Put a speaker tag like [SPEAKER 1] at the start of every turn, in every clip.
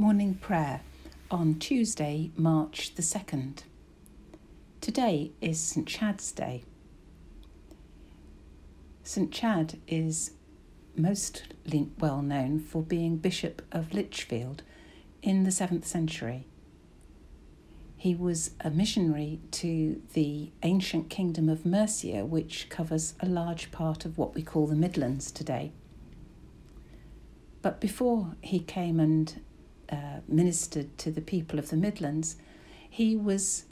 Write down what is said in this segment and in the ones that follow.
[SPEAKER 1] Morning Prayer on Tuesday, March the 2nd. Today is St Chad's Day. St Chad is most well known for being Bishop of Lichfield in the 7th century. He was a missionary to the ancient kingdom of Mercia, which covers a large part of what we call the Midlands today. But before he came and uh, ministered to the people of the Midlands, he was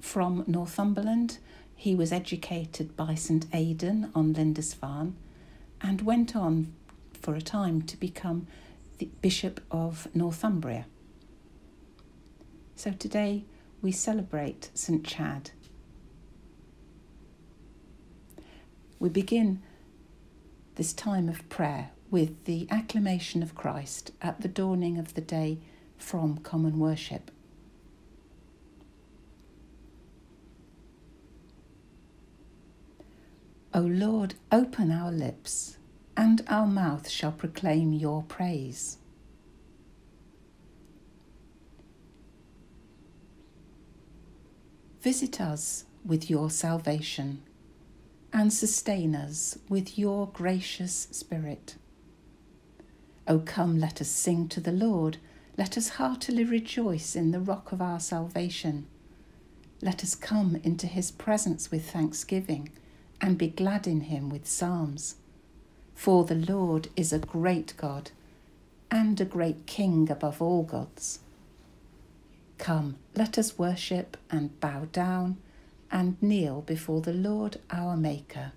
[SPEAKER 1] from Northumberland. He was educated by St Aidan on Lindisfarne and went on for a time to become the Bishop of Northumbria. So today we celebrate St Chad. We begin this time of prayer with the acclamation of Christ at the dawning of the day from common worship. O Lord, open our lips, and our mouth shall proclaim your praise. Visit us with your salvation, and sustain us with your gracious Spirit. O come, let us sing to the Lord. Let us heartily rejoice in the rock of our salvation. Let us come into his presence with thanksgiving and be glad in him with psalms. For the Lord is a great God and a great King above all gods. Come, let us worship and bow down and kneel before the Lord our Maker.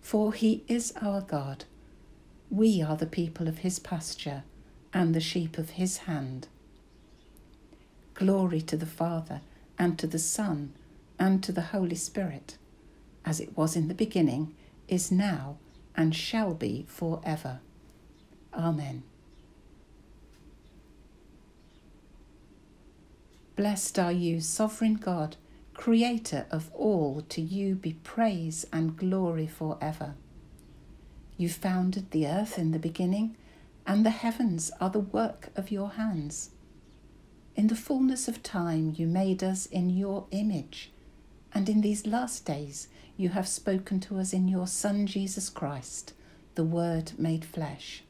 [SPEAKER 1] For he is our God we are the people of his pasture and the sheep of his hand. Glory to the Father, and to the Son, and to the Holy Spirit, as it was in the beginning, is now, and shall be for ever. Amen. Blessed are you, sovereign God, creator of all, to you be praise and glory for ever. You founded the earth in the beginning, and the heavens are the work of your hands. In the fullness of time, you made us in your image, and in these last days, you have spoken to us in your Son, Jesus Christ, the Word made flesh.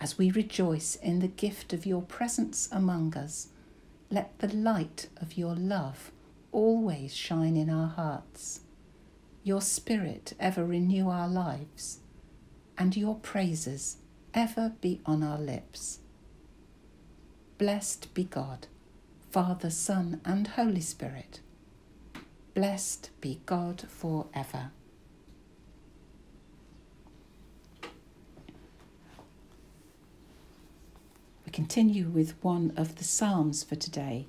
[SPEAKER 1] As we rejoice in the gift of your presence among us, let the light of your love always shine in our hearts your Spirit ever renew our lives, and your praises ever be on our lips. Blessed be God, Father, Son, and Holy Spirit. Blessed be God for ever. We continue with one of the Psalms for today,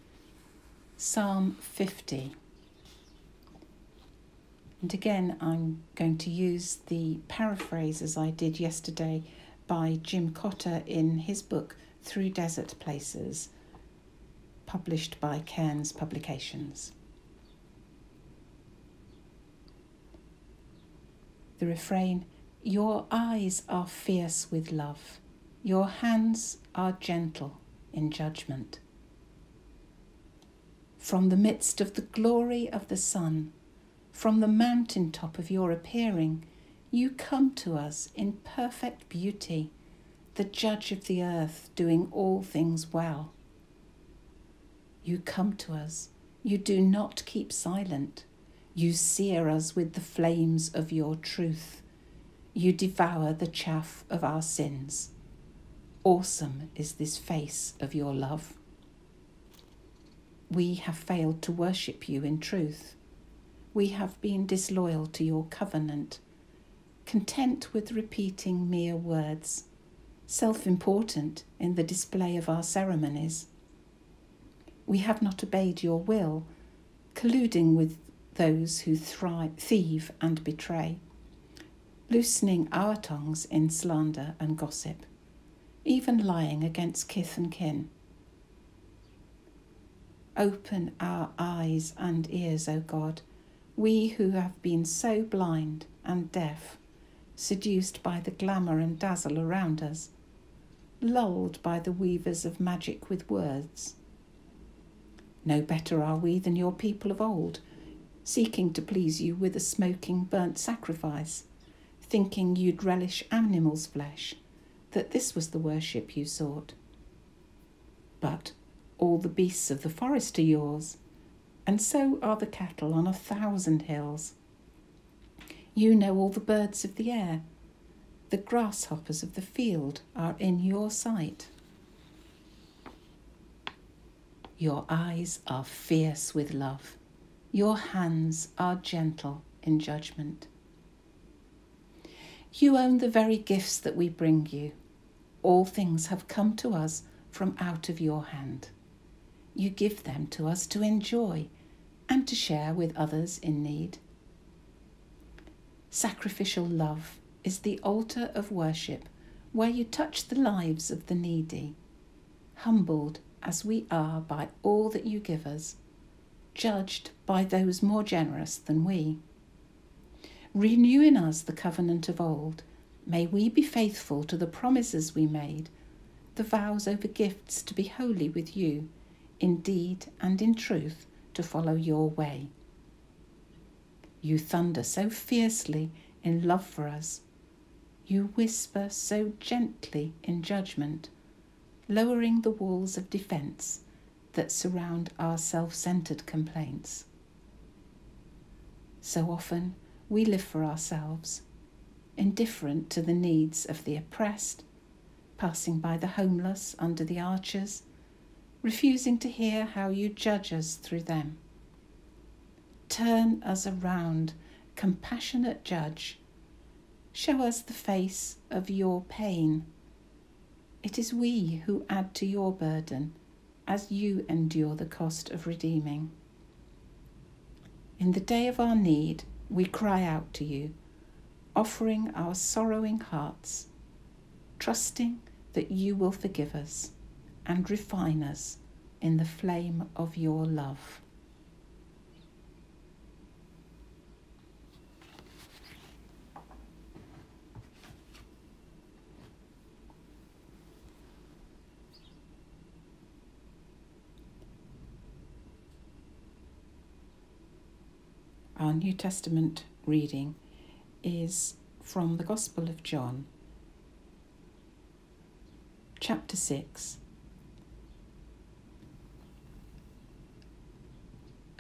[SPEAKER 1] Psalm 50. And again, I'm going to use the paraphrase as I did yesterday by Jim Cotter in his book Through Desert Places, published by Cairns Publications. The refrain Your eyes are fierce with love, your hands are gentle in judgment. From the midst of the glory of the sun, from the mountain top of your appearing, you come to us in perfect beauty, the judge of the earth, doing all things well. You come to us, you do not keep silent. You sear us with the flames of your truth. You devour the chaff of our sins. Awesome is this face of your love. We have failed to worship you in truth we have been disloyal to your covenant, content with repeating mere words, self important in the display of our ceremonies. We have not obeyed your will, colluding with those who thrive, thieve and betray, loosening our tongues in slander and gossip, even lying against kith and kin. Open our eyes and ears, O God we who have been so blind and deaf, seduced by the glamour and dazzle around us. lulled by the weavers of magic with words. No better are we than your people of old, seeking to please you with a smoking burnt sacrifice, thinking you'd relish animals' flesh, that this was the worship you sought. But all the beasts of the forest are yours, and so are the cattle on a thousand hills. You know all the birds of the air, the grasshoppers of the field are in your sight. Your eyes are fierce with love. Your hands are gentle in judgment. You own the very gifts that we bring you. All things have come to us from out of your hand. You give them to us to enjoy and to share with others in need. Sacrificial love is the altar of worship where you touch the lives of the needy, humbled as we are by all that you give us, judged by those more generous than we. Renew in us the covenant of old. May we be faithful to the promises we made, the vows over gifts to be holy with you, in deed and in truth to follow your way. You thunder so fiercely in love for us. You whisper so gently in judgment lowering the walls of defence that surround our self centred complaints. So often we live for ourselves, indifferent to the needs of the oppressed, passing by the homeless under the arches, refusing to hear how you judge us through them. Turn us around, compassionate judge. Show us the face of your pain it is we who add to your burden as you endure the cost of redeeming. In the day of our need, we cry out to you, offering our sorrowing hearts, trusting that you will forgive us and refine us in the flame of your love. Our New Testament reading is from the Gospel of John, chapter 6,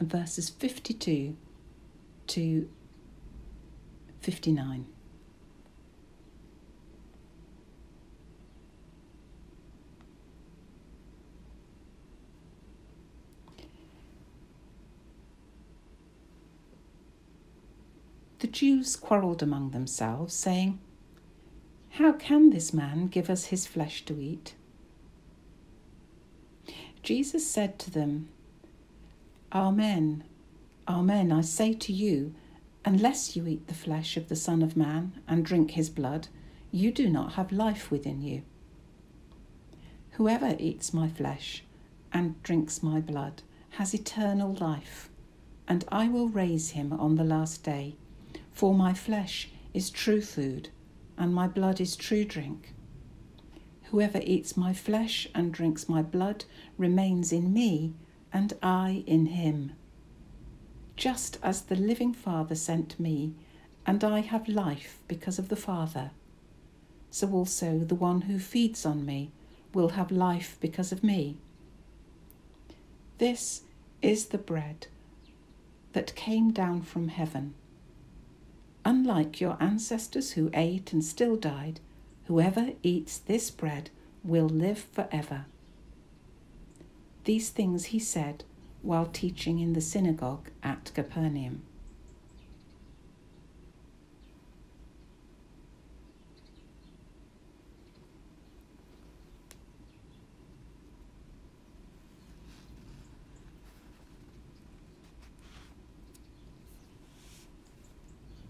[SPEAKER 1] and verses 52 to 59. the Jews quarrelled among themselves, saying, How can this man give us his flesh to eat? Jesus said to them, Amen, Amen, I say to you, unless you eat the flesh of the Son of Man and drink his blood, you do not have life within you. Whoever eats my flesh and drinks my blood has eternal life, and I will raise him on the last day. For my flesh is true food, and my blood is true drink. Whoever eats my flesh and drinks my blood remains in me, and I in him. Just as the living Father sent me, and I have life because of the Father, so also the one who feeds on me will have life because of me. This is the bread that came down from heaven. Unlike your ancestors who ate and still died, whoever eats this bread will live forever. These things he said while teaching in the synagogue at Capernaum.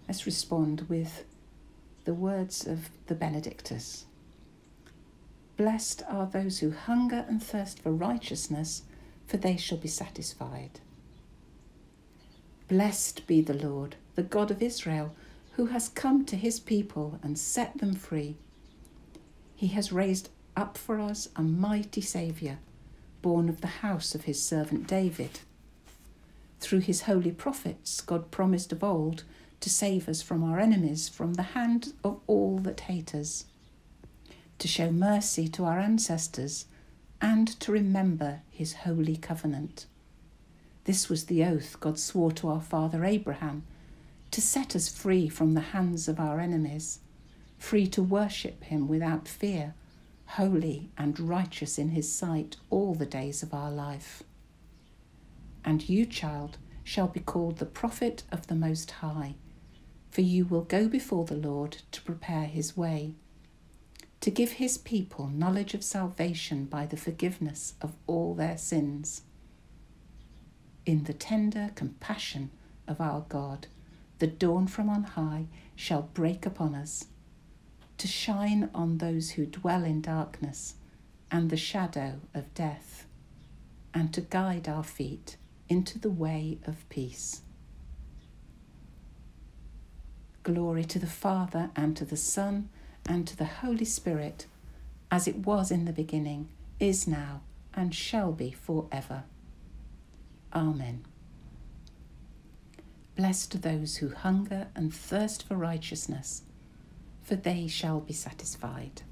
[SPEAKER 1] Let's respond with the words of the Benedictus. Blessed are those who hunger and thirst for righteousness, for they shall be satisfied. Blessed be the Lord, the God of Israel, who has come to his people and set them free. He has raised up for us a mighty Saviour, born of the house of his servant David. Through his holy prophets, God promised of old to save us from our enemies, from the hand of all that hate us, to show mercy to our ancestors, and to remember his holy covenant. This was the oath God swore to our father Abraham to set us free from the hands of our enemies, free to worship him without fear, holy and righteous in his sight all the days of our life. And you, child, shall be called the prophet of the Most High, for you will go before the Lord to prepare his way, to give his people knowledge of salvation by the forgiveness of all their sins. In the tender compassion of our God, the dawn from on high shall break upon us, to shine on those who dwell in darkness and the shadow of death, and to guide our feet into the way of peace. Glory to the Father, and to the Son, and to the Holy Spirit, as it was in the beginning, is now, and shall be for ever. Amen. Blessed are those who hunger and thirst for righteousness, for they shall be satisfied.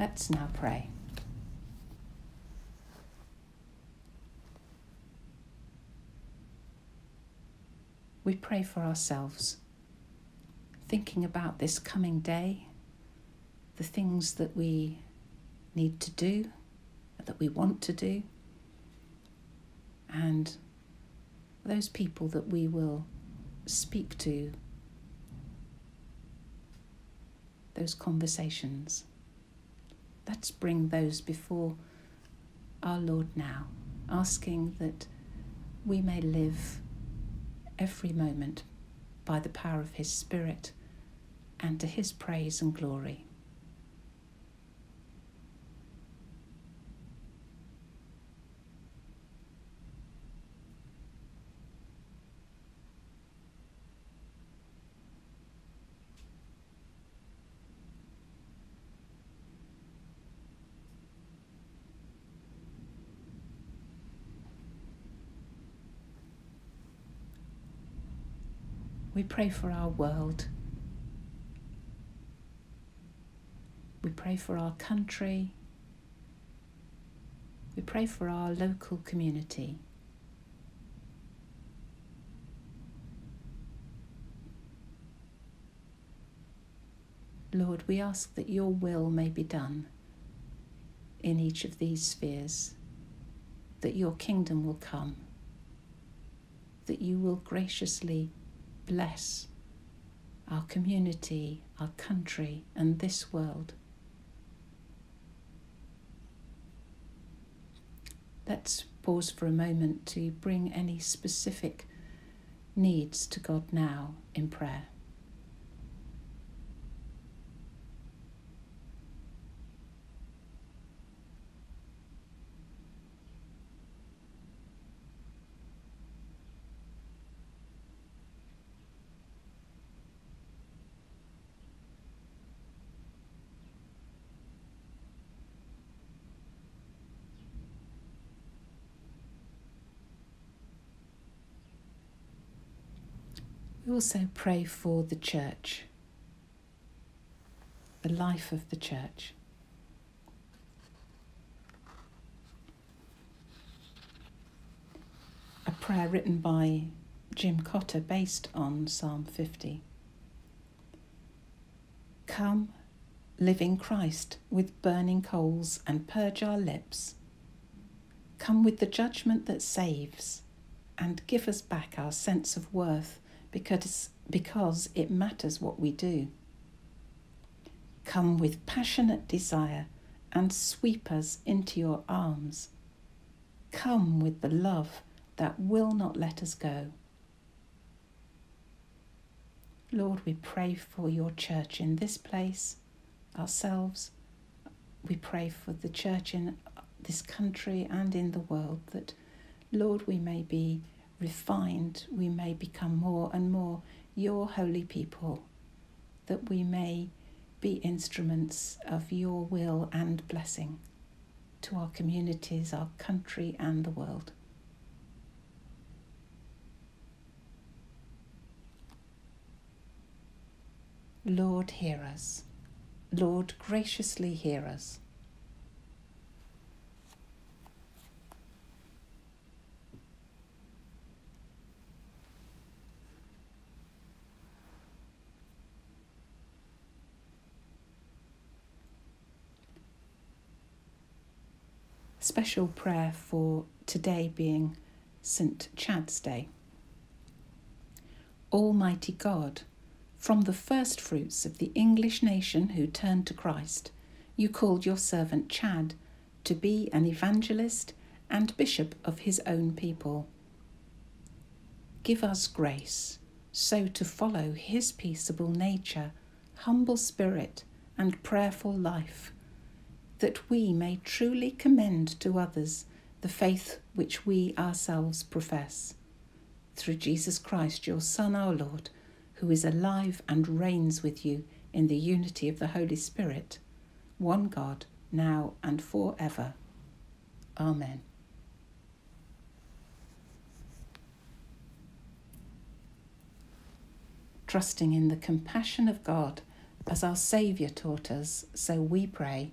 [SPEAKER 1] Let's now pray. We pray for ourselves, thinking about this coming day, the things that we need to do, that we want to do, and those people that we will speak to, those conversations. Let's bring those before our Lord now, asking that we may live every moment by the power of His Spirit and to His praise and glory. We pray for our world. We pray for our country. We pray for our local community. Lord, we ask that your will may be done in each of these spheres, that your kingdom will come, that you will graciously bless our community, our country, and this world. Let's pause for a moment to bring any specific needs to God now in prayer. We also pray for the church, the life of the church. A prayer written by Jim Cotter based on Psalm 50. Come, living Christ, with burning coals and purge our lips. Come with the judgment that saves and give us back our sense of worth because, because it matters what we do. Come with passionate desire and sweep us into your arms. Come with the love that will not let us go. Lord, we pray for your church in this place, ourselves, we pray for the church in this country and in the world that, Lord, we may be refined, we may become more and more your holy people, that we may be instruments of your will and blessing to our communities, our country, and the world. Lord, hear us. Lord, graciously hear us. Special prayer for today being St. Chad's Day. Almighty God, from the first fruits of the English nation who turned to Christ, you called your servant Chad to be an evangelist and bishop of his own people. Give us grace so to follow his peaceable nature, humble spirit, and prayerful life, that we may truly commend to others the faith which we ourselves profess. Through Jesus Christ, your Son, our Lord who is alive and reigns with you in the unity of the Holy Spirit, one God, now and for ever. Amen. Trusting in the compassion of God as our Saviour taught us, so we pray,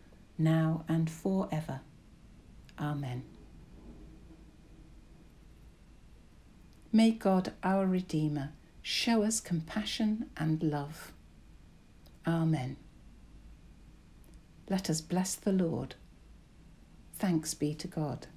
[SPEAKER 1] now and for ever. Amen. May God, our Redeemer, show us compassion and love. Amen. Let us bless the Lord. Thanks be to God.